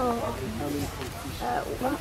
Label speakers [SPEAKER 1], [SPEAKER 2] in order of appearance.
[SPEAKER 1] Oh, okay. Uh, one,